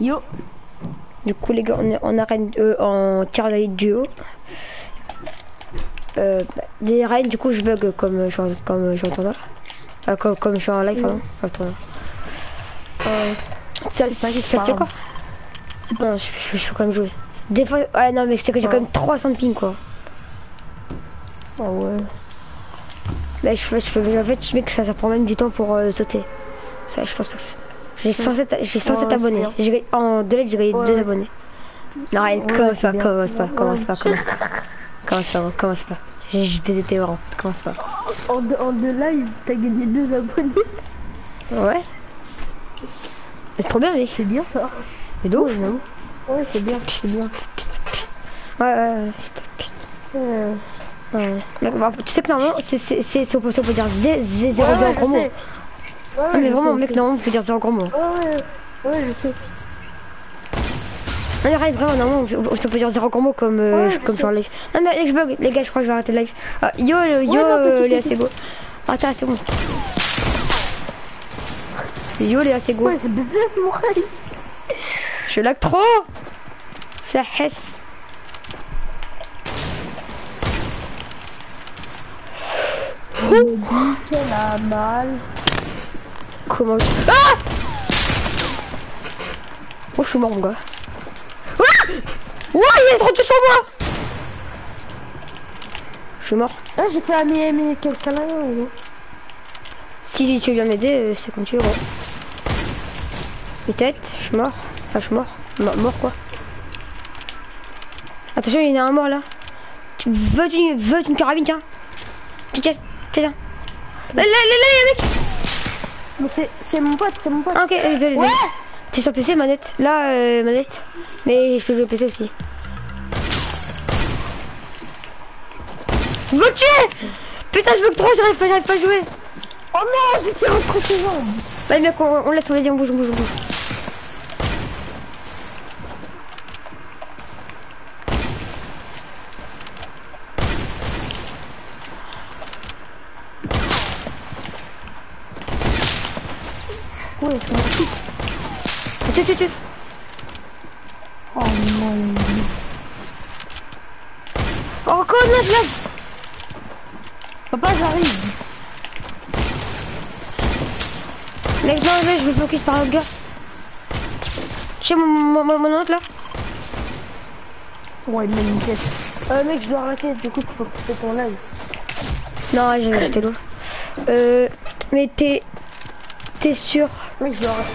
Yo. Du coup, les gars, on, est, on arène euh, en de duo. Euh, bah, des arènes, du coup, je bug comme euh, je en- comme euh, je en tournoi. Euh, comme, comme je suis en live, pardon. En tournoi. Euh, ça, je parle. quoi C'est pas, je, je, je peux quand même jouer. Des fois, ouais, non, mais c'est que j'ai quand même 300 de ping, quoi. Ah ouais. Là, je, fais- je, fais- en fait, je mets que ça, ça prend même du temps pour euh, sauter. Ça, je pense pas que c'est- J'ai 107, j'ai 107 Ouais, c'est abonnés. En deux lives, j'ai gagné Ouais, 2 ouais, abonnés. Non, commence pas, commence pas, commence pas, commence pas. Commence pas, commence pas. J'ai juste baisé tes commence pas. En en deux live, t'as gagné deux abonnés. Ouais. C'est trop bien, mec. C'est bien ça. Mais d'où Ouais. Ouais, c'est bien, c'est bien. Ouais, ouais, ouais. Ouais. Bah, tu sais que normalement, c'est, c'est, c'est, c'est- on peut, dire 0 Ouais, 0 ouais, en sais. Ouais, Non, mais vraiment, mec, normalement, on peut dire 0 gros mot. Ouais, ouais, ouais, je sais. Non, mais arrête, vraiment, normalement, on peut, dire 0 gros mot comme, euh, Ouais, comme sur live. Non, mais allez, je bug, les gars, je crois que je vais arrêter le live. Ah, yo, yo, non, de euh, Léa Sego. Arrête, arrête, c'est bon. Yo, Léa Sego. Ouais, j'ai. Je lag trop Ça hesse. Quel a mal. Comment Ah Oh, je suis mort, mon gars. Ah Ouais, il est trop sur moi Je suis mort. Ah, j'ai fait aimer, aimer quelqu'un là. ouais. Si tu viens m'aider, euh, c'est comme tu veux. gros. Peut-être, je suis mort. Enfin, je suis mort. Mo- mort, quoi. Attention, il y en a un mort, là. Tu veux une, veux une carabine, tiens. Tiens, tiens, tiens. Là, là, là, mec Mais c'est, mon pote, c'est mon pote. Ok, euh, désolé, désolé. T'es sur PC, manette Là, euh, manette. Mais je peux jouer PC aussi. Gauthier Putain, je bug trop, j'arrive pas, j'arrive pas à jouer. Oh non, j'ai tiré entre ses jambes. Vas-y, mec, on, on laisse, vas-y, on bouge, on bouge, on bouge. Tiens, tiens, tiens. Oh non. Oh, encore une autre, là Papa, j'arrive. Mec, non, mais je veux focus par l'autre gars. Chez mon, mon, autre, là Ouais, il une tête. Euh, mec, je dois arrêter. Du coup, couper ton live. Non, j'ai- j'étais loin. Euh, mais t'es... T'es sûr Je arrêter.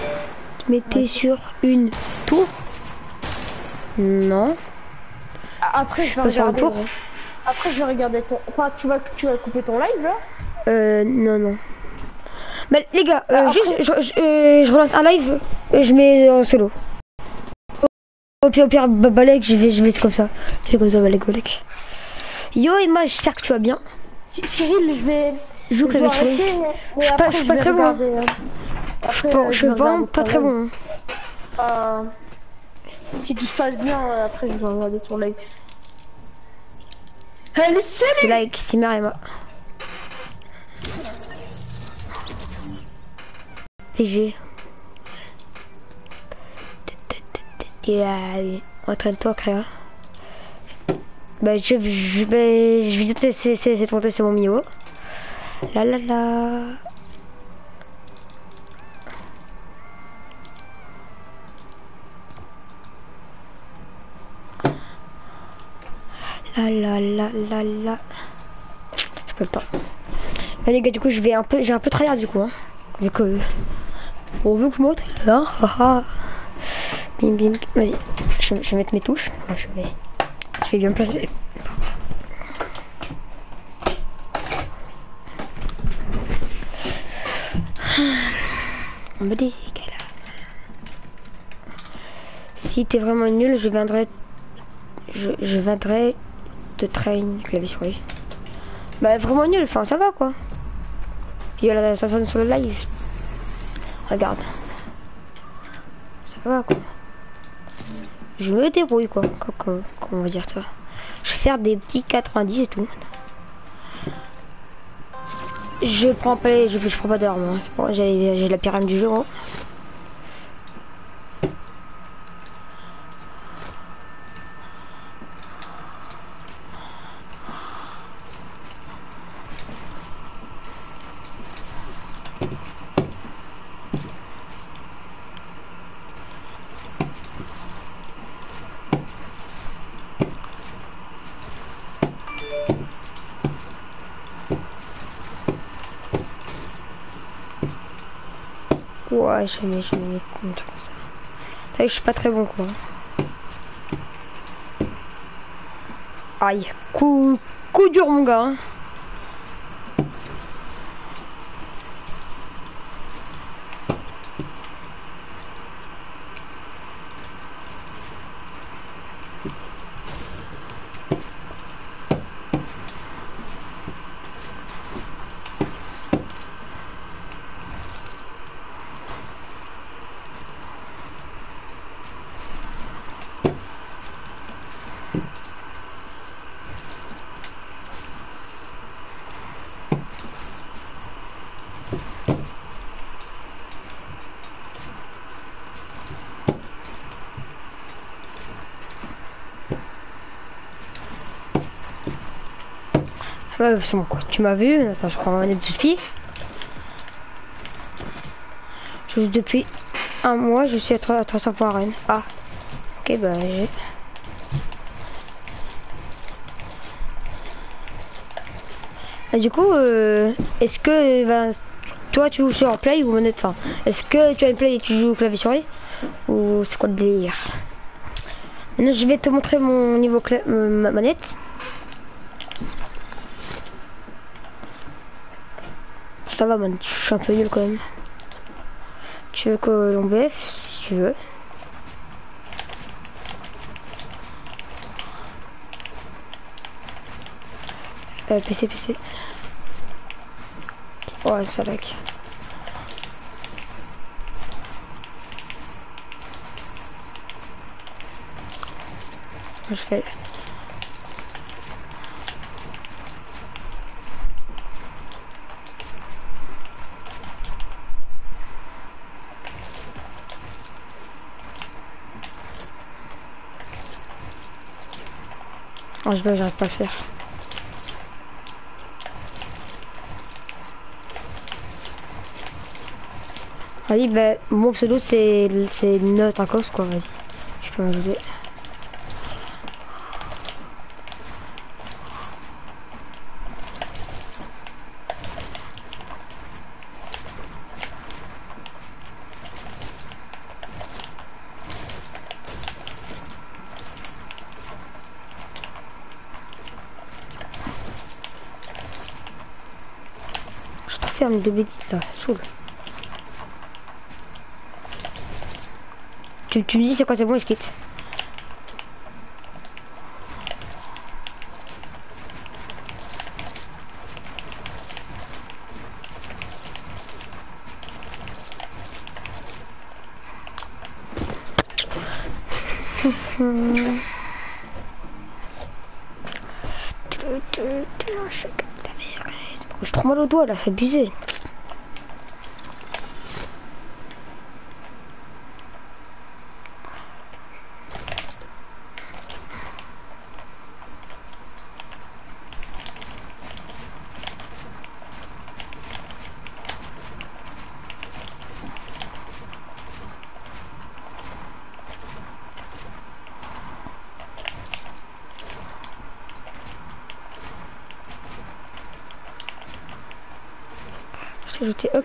Mais t'es sur une tour Non. Ah, Après, je vais pas sur regarder. tour. ouais. Après, je vais regarder ton. Enfin, tu vas, tu vas couper ton live là Euh, non, non. Bah, les gars, euh, Bah, juste, je, je, euh, je relance un live, et je mets en solo. Au pire, au pire, bah, Balek, je vais, je vais, c'est comme ça. C'est comme ça, Balek, Balek. Yo, Emma, j'espère que tu vas bien. Cyril, je vais. Je joue je que la mais, mais suis pas- je suis pas très bon, regarder, euh, Je euh, je je vraiment pas très bon. Euh, si tout se passe bien, euh, après, je vais regarder ton live. Allez, salut Like, Simmer et moi. PG. Et allez, entraîne-toi, créa. Bah, je, je, bah, je vais tester, c'est, c'est, mon niveau. La la la. La la la. J'ai pas le temps. Là, les gars, du coup, je vais un peu, j'ai un peu tryhard du coup, hein. Vu que, on veut que je monte, hein, haha. Bim bim, vas-y. Je, vais mettre mes touches. Je vais, je vais bien placer. On me dit Si t'es vraiment nul, je viendrai, je, je viendrai te train clavier souris. Bah vraiment nul, enfin ça va quoi. Il y a la Samsung sur le live. Regarde. Ça va quoi. Je me débrouille quoi. Comment, on va dire ça Je vais faire des petits 90 et tout. Je prends pas je, je prends pas d'heure moi. Bon, j'ai j'ai la pyramide du jour. Ouais, jamais. Un truc comme ça. Ça, je suis pas très bon, quoi. Aïe, coup, coup dur, mon gars. hein. Ouais, bon, quoi. Tu m'as vu je prends ma manette de pied. Je depuis un mois, je suis à 3 300 points arène. Ah. Ok, bah j'ai... Du coup, euh, est-ce que ben, toi tu joues sur play ou manette enfin, Est-ce que tu as une play et tu joues au clavier souris? Ou c'est quoi le délire? Maintenant je vais te montrer mon niveau euh, ma manette. Ça va man, je suis un peu nul quand même. Tu veux que l'on BF si tu veux. Euh, PC, PC. Ouais, ça lag. Je fais. Je j'arrive pas à faire. Vas-y, bah, mon pseudo c'est c'est Nostrakos quoi, vas-y. Je peux m'ajouter. Je te ferme de bêtises là, saoule. Tu, tu me dis c'est quoi c'est bon je quitte. J'ai trop mal au doigt là, c'est abusé.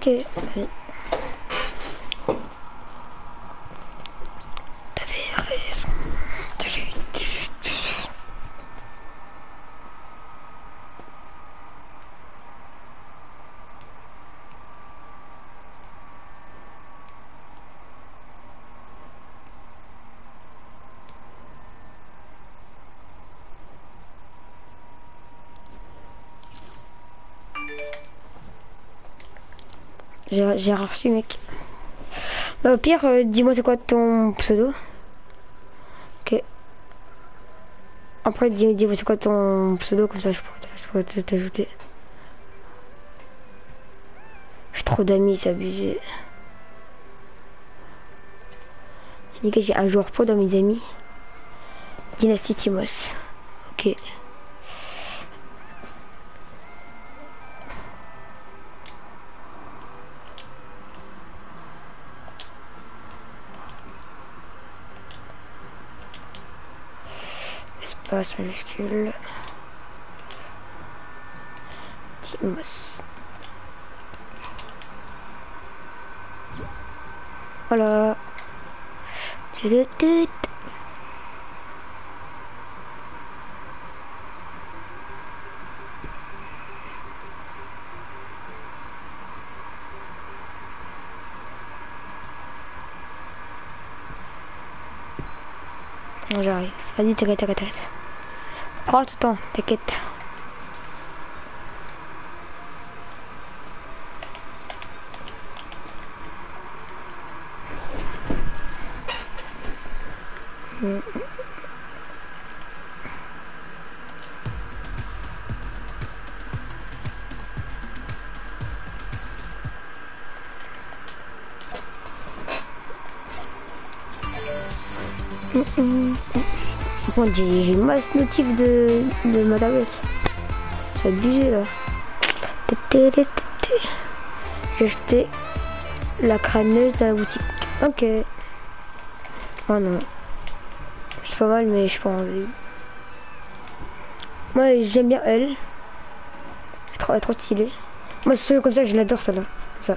Je t'ai ajouté, ok, vas-y. T'avais raison. T'avais- J'ai reçu, mec. Au pire, euh, dis-moi c'est quoi ton pseudo? Ok. Après, dis- dis-moi c'est quoi ton pseudo, comme ça je pourrais t'ajouter. J'ai trop d'amis, c'est abusé. J'ai un joueur pro dans mes amis. Dynasty Timos. Majuscule. Timos. Voilà. Tut, tut. Non, J'arrive. Vas-y, t'inquiète, t'inquiète, t'inquiète. Prends tout le temps, t'inquiète. Bon, j'ai masse notif de, de ma tablette. C'est abusé là. J'ai acheté la crâneuse à la boutique. Ok. Oh non. C'est pas mal, mais je pas. Moi, j'aime bien elle. Elle est trop, stylée. Moi, c'est comme ça, je l'adore celle-là. Ça.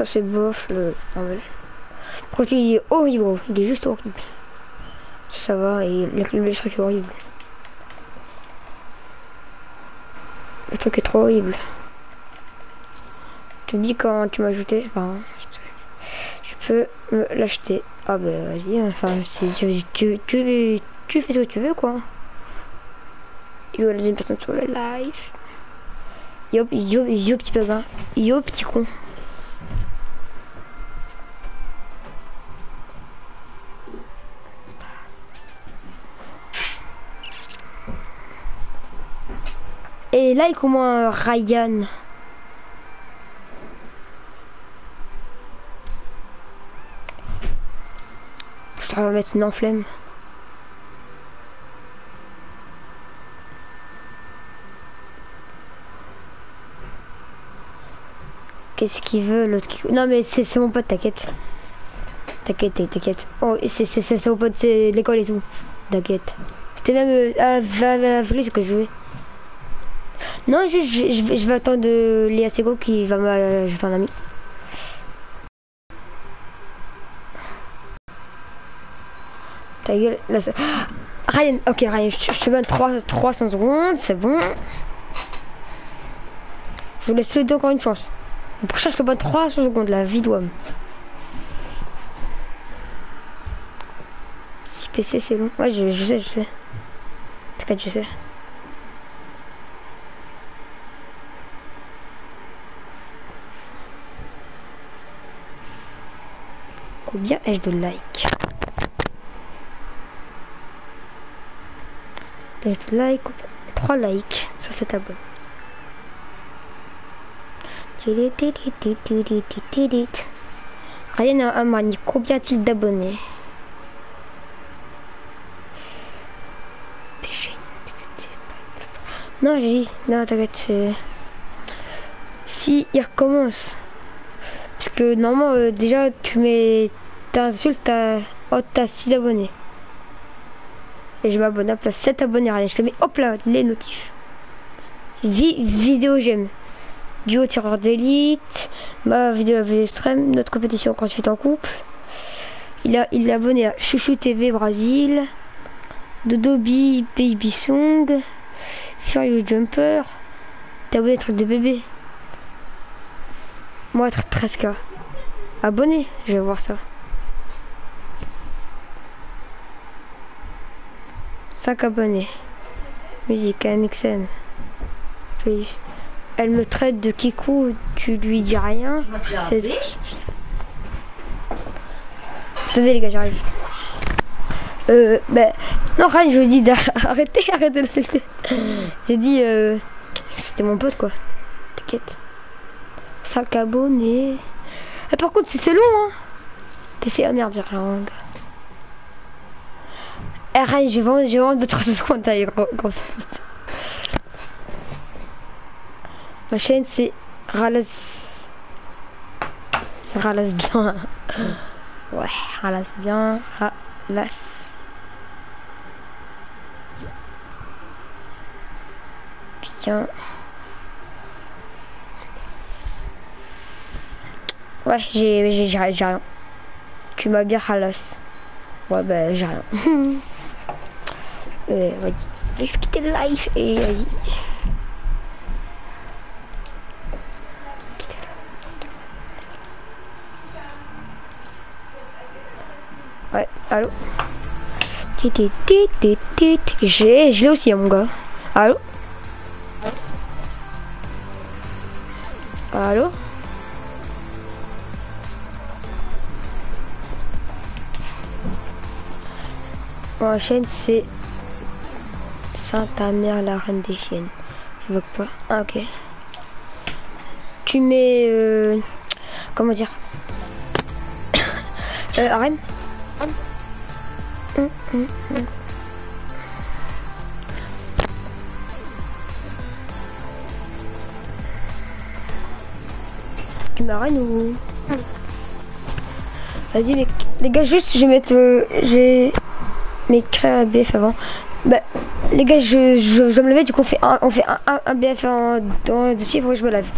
Ça, c'est bof, le contre, il est horrible. Il est juste horrible. Ça va, et le, truc est horrible. Le truc est trop horrible. Tu me dis quand tu m'as ajouté, je peux me l'acheter. Ah bah vas-y, enfin, si tu, tu, tu, fais ce que tu veux, quoi. Yo, la deuxième personne sur le live. Yo, yo, yo, petit. Yo, petit con. Et là, il comment Ryan Je vais mettre une enflemme. Qu'est-ce qu'il veut l'autre qui... Non mais c'est mon pote, t'inquiète. T'inquiète, t'inquiète. Oh, c'est mon pote, c'est l'école et tout. T'inquiète. C'était même euh, à, ce que je jouais. Non, juste, je, je, vais, je attendre Léa Sego qui va me... Je vais un ami. Ta gueule. Ryan, ok Ryan, je, je te donne 3, 300 secondes, c'est bon. Je vous laisse tous les deux encore une chance. Le prochain, je te donne 300 secondes, la vie d'homme. Si PC c'est long. Ouais, je, je sais, je sais. T'inquiète, je sais. Combien ai-je de likes de likes 3 likes sur cet abonné. Ryan Amani, combien a-t-il d'abonnés Non, j'ai dit, non, t'inquiète. Si il recommence. Parce que normalement, euh, déjà, tu mets. T'insultes, t'as. Oh, t'as 6 abonnés. Et je m'abonne à place 7 abonnés, rien. Je te mets, hop là, les notifs. Vi vidéo j'aime. Duo tireur d'élite. Ma vidéo la extrême. Notre compétition quand tu es en couple. Il, a, il est abonné à Chouchou TV Brésil. Dodobi Baby Song. Furious Jumper. T'as abonné truc de bébé. Moi, être 13k. Abonné, je vais voir ça. 5 abonnés. Musique. Please. Elle me traite de Kikou, tu lui dis rien. C'est- Attendez les gars, j'arrive. Euh, ben, non, rien, je lui dis d'arrêter, arrête de l'insulter. J'ai dit, euh, c'était mon pote quoi. T'inquiète. 5 abonnés. Et par contre, c'est long, hein. PC, ah merde, j'ai. Eh, rien, je vais vendre 300 secondes, t'as gros, gros pute. Ma chaîne, c'est Ralas. C'est Ralas bien. Ouais, Ralas bien. Ralas. Tiens. Ouais, j'ai rien. Tu m'as bien halas. Ouais, bah j'ai rien. euh, vas-y. Je vais quitter le live et vas-y. Ouais, allô J'ai, je l'ai aussi, hein, mon gars. Allô Allô La chaîne, c'est Sainte Mère, la reine des chiennes. Je veux pas. Ah, ok. Tu mets. Euh, comment dire? Euh, Reine Hum, hum, hum. Tu ou? Vas-y mec, les gars juste je vais mettre euh, j'ai mes créa BF avant. Bah les gars je, je, je dois me lever du coup on fait un, on fait un, un, un BF en, dans faut que je me lève.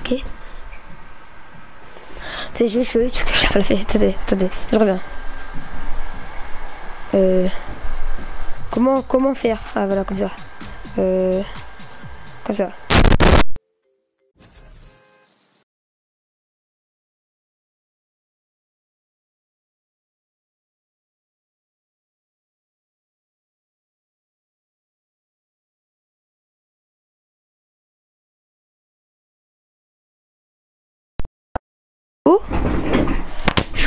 Ok C'est juste que je j'ai pas fait. Attendez, attendez, je reviens. Euh, comment comment faire? Ah voilà comme ça. Euh, comme ça.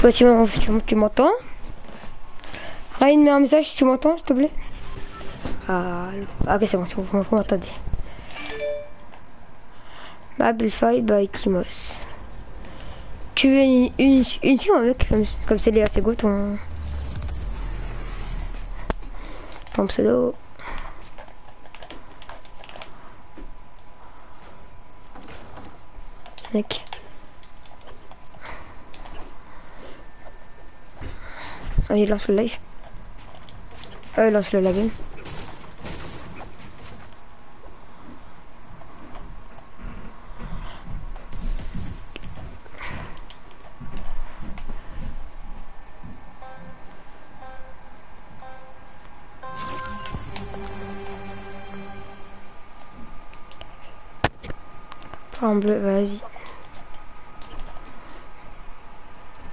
Sais pas si tu, tu m'entends. Ryan, mets un message si tu m'entends, s'il te plaît. Ah, ok, c'est bon, vous m'entendez. Babelfy by Timos. Tu veux une, une, une avec comme, c'est Léa Sego, ton. ton pseudo? Mec. Allez, lance le live. Euh, lance le login. En bleu, vas-y.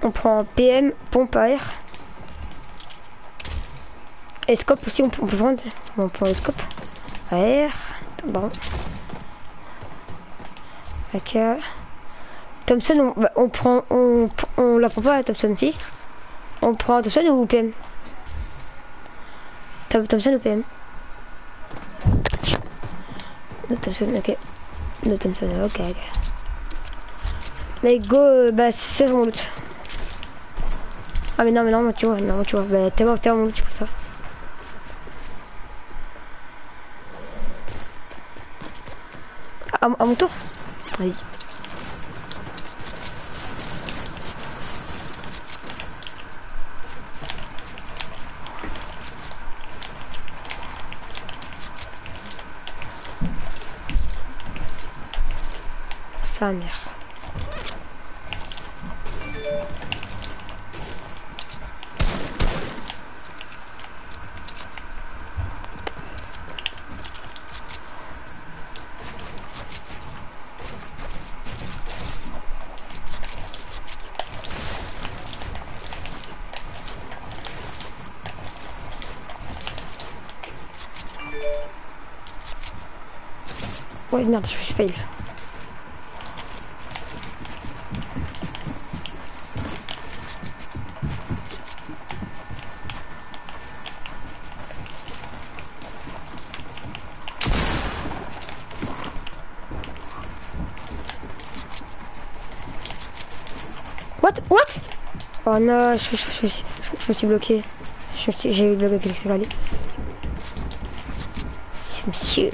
On prend PM, pompe à air. Et scope aussi, on peut, on peut prendre. On prend le scope. Air. Bon. Ok. Thompson, on, bah, on prend. On, on la prend pas la Thompson si. On prend Thompson ou PM Thompson ou PM Thompson, ok. No Thompson, ok. Mais go, bah c'est mon loot. Ah mais non, mais non, tu vois, non, tu vois, bah t'es mort, t'es c'est pour ça. À, à mon tour Vas-y. Mère. Merde, je suis fail. What? What? Oh non, je, je, je, je, me suis bloqué. J'ai eu le bug avec le Monsieur.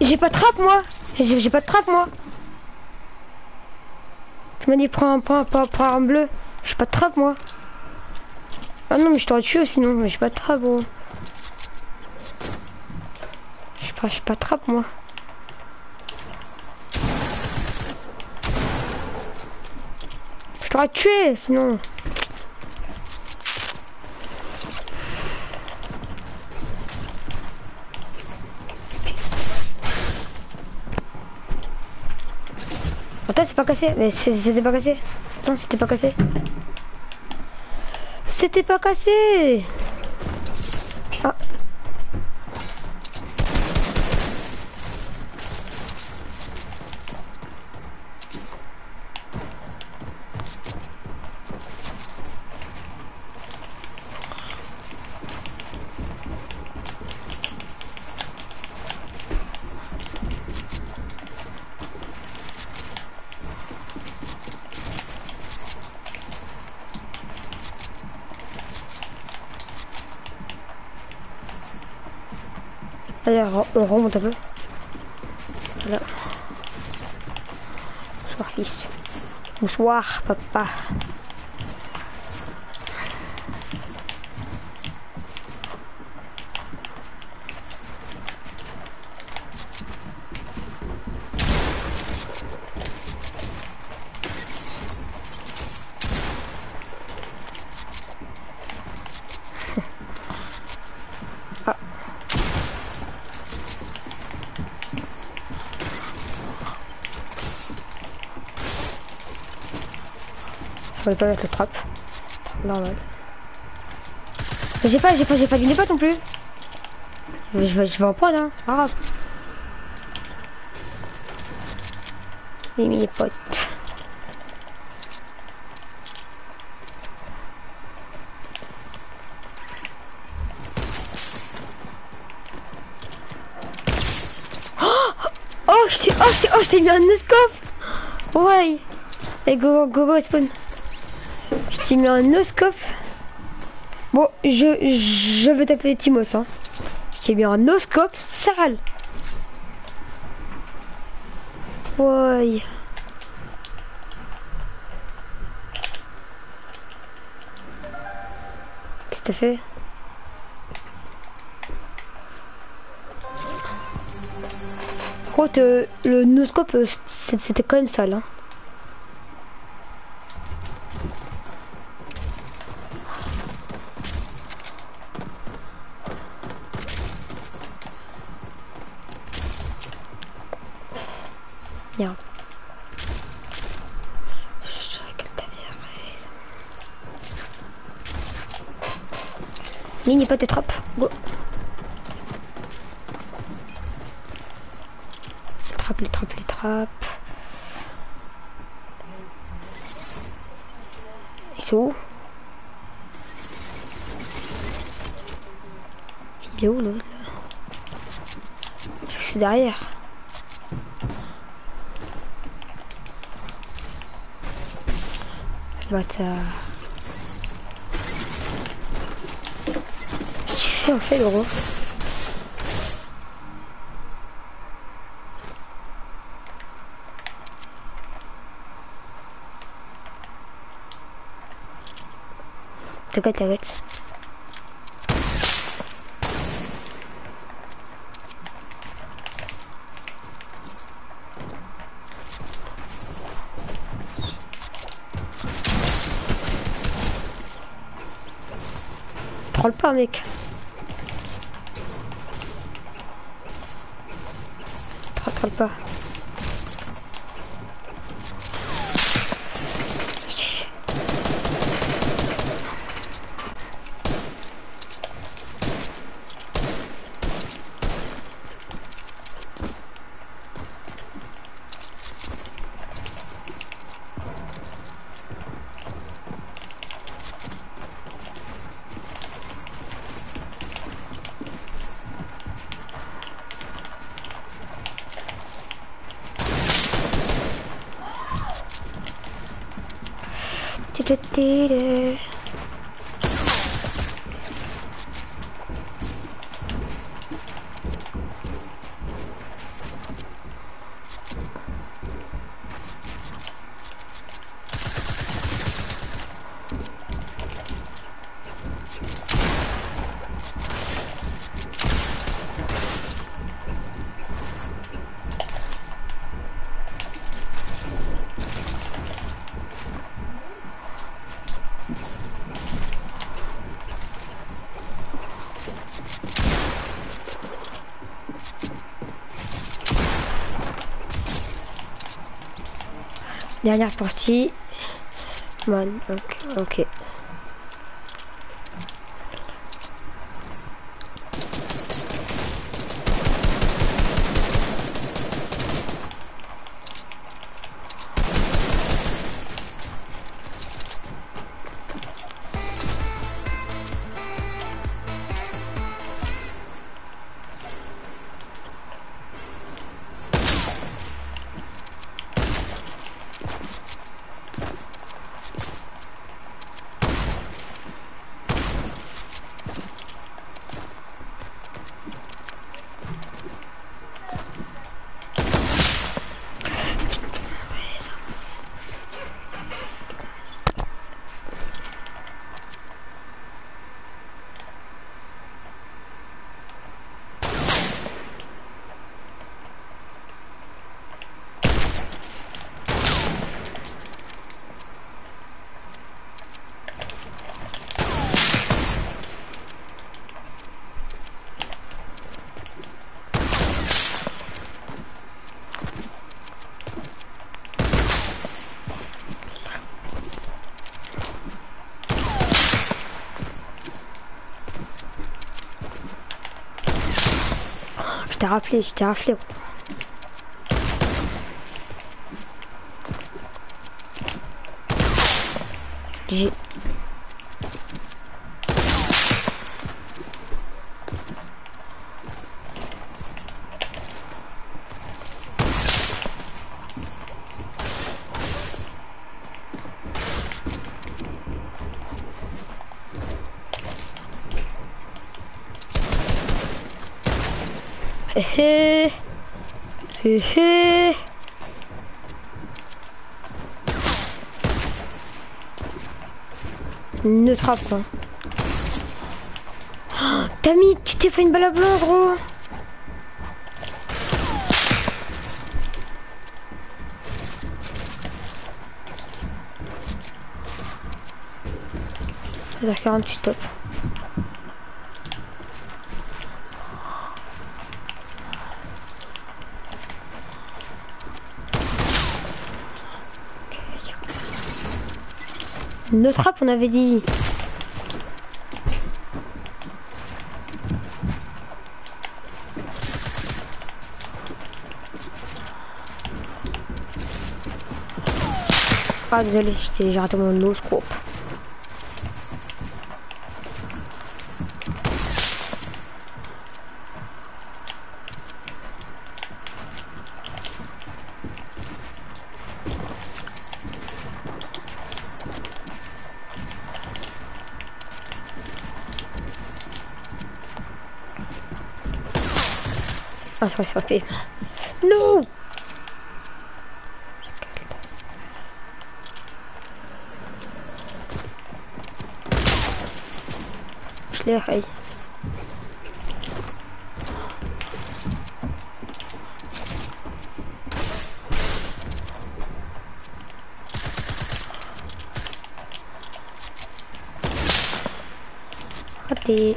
j'ai pas de trappe moi J'ai pas de trappe moi Tu m'as dit prends, prends, prends, prends un bleu. J'ai pas de trappe moi. Ah non mais je t'aurais tué sinon, mais j'ai pas de trappe gros. J'ai pas, pas de trappe moi. Je t'aurais tué sinon. C'est pas cassé. Mais c'était pas cassé. C'était pas cassé. C'était pas cassé. On remonte un peu. Voilà. Bonsoir, fils. Bonsoir, papa. Voulais pas mettre le trap. Normal. J'ai pas, j'ai pas, j'ai pas du pas non plus. Je vais, je vais, en prendre, hein. C'est pas grave. Les mini potes. Oh, je t'ai, oh, je oh, je mis un noscope. Ouais. Et go, go, go, spawn. Je t'ai mis un noscope. Bon, je, je vais taper Timos, hein. Je t'ai mis un noscope sale. Ouais. Qu'est-ce que t'as fait? Contre, le noscope, c'était quand même sale, hein. Merde. Je savais qu'elle t'avait raison. Mini pas tes trappes. Go. Les trappes, les trappes, les trappes. Ils sont où? Il est où l'autre? Que C'est derrière. Bâtard. Qu'est-ce fais en fait, gros T'inquiète, t'inquiète. Troll pas, mec. Troll, pas. Dernière partie. Man, ok. Je t'ai raflé, je t'ai raflé. J'ai... Hé Ne trappe pas. Oh, tu t'es fait une balle à blanc, gros. Vers 48 top. Nos trappes, on avait dit. Ah désolé, j'ai raté mon no scope. Ah, ça va, ça fait. Non Je l'ai raye. Raté.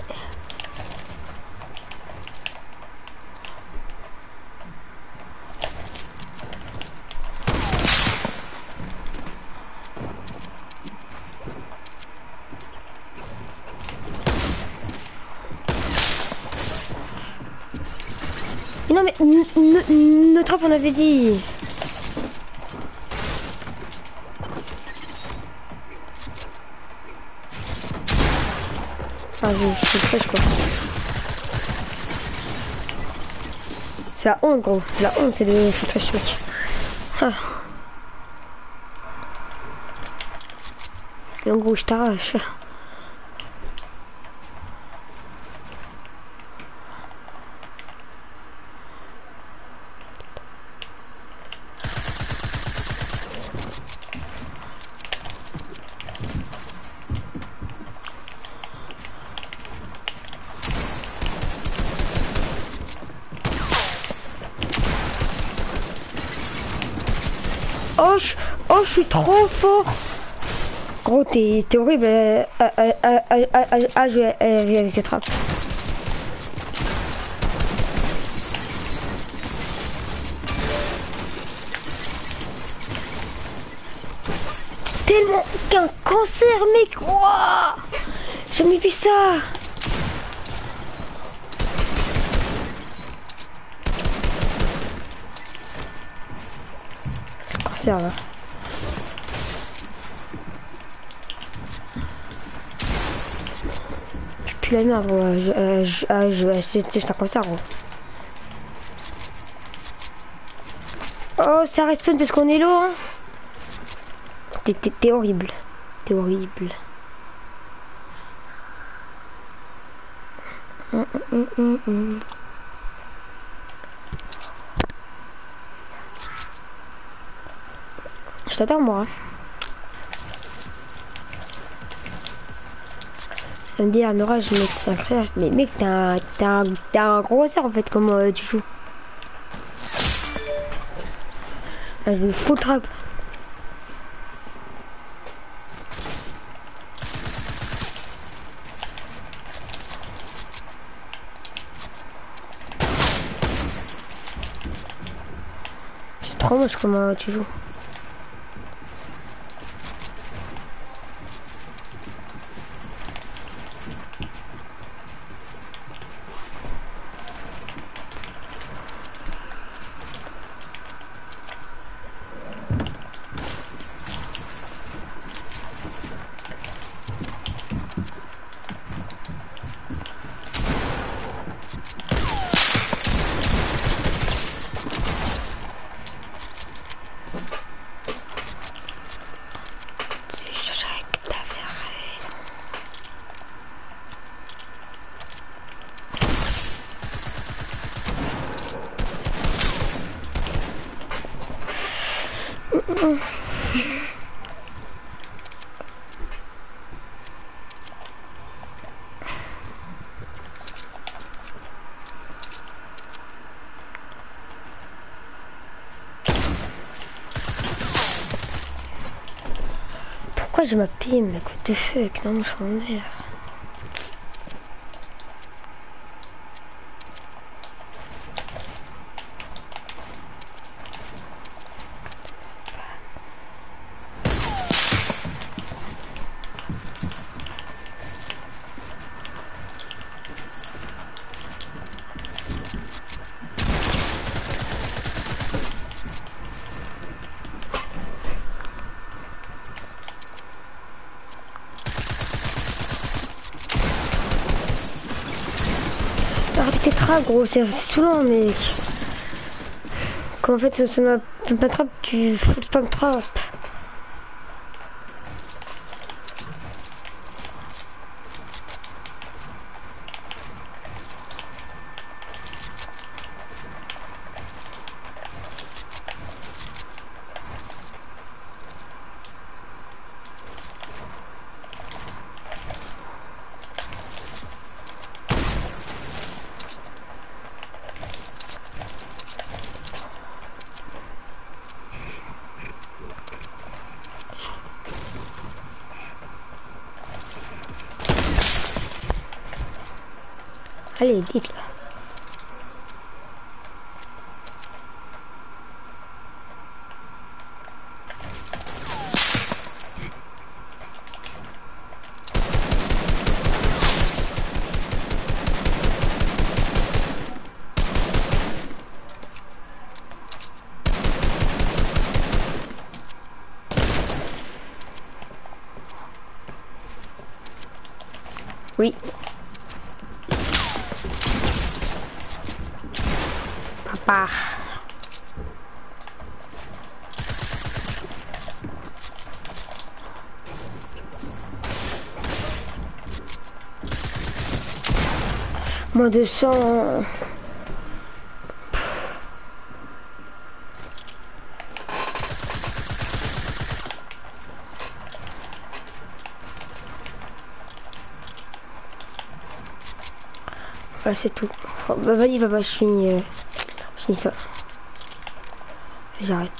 Mais non mais n- n- notre op on avait dit. Ah je, suis fraîche quoi. C'est la honte gros, c'est la honte, c'est le filtrage mec. Ah. Et en gros je t'arrache. Oh, je, oh, je suis trop fort. Gros, t'es horrible euh, à, à, à, à, à, à jouer euh, avec cette trappe. tellement qu'un cancer, mec. J'ai jamais vu ça. Cancer là. Plus la merde. Je, euh, je, euh, je, un cancer, gros. Oh, ça respawn parce qu'on est lourd. Hein. T'es- horrible. T'es horrible. Hum, hum, hum. Je t'attends moi. hein. Elle me dit un orage, mec, c'est incroyable. Mais mec, t'es un, un, un gros sœur en fait, comment euh, tu joues. Ah, je vais full trap. C'est trop moche comment tu joues. Pourquoi je m'appelle mais coup de feu avec non je m'en merde. Arrête gros, c'est saoulant mec. Quand en fait ça m'a pas trappe, tu fous de spam trap. Dites-le. Oui. Papa. Moins de sang. Voilà, c'est tout. Bah, vas-y, va, va, je finis, finis ça. J'arrête.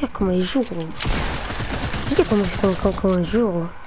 Regarde comment il joue, gros. Regarde comment, comment, comment, comment il joue, gros.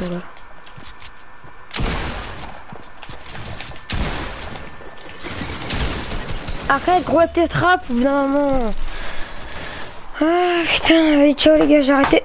Mon gars. Arrête, gros, tes trappes. Ah, putain, allez, ciao, les gars, j'ai arrêté.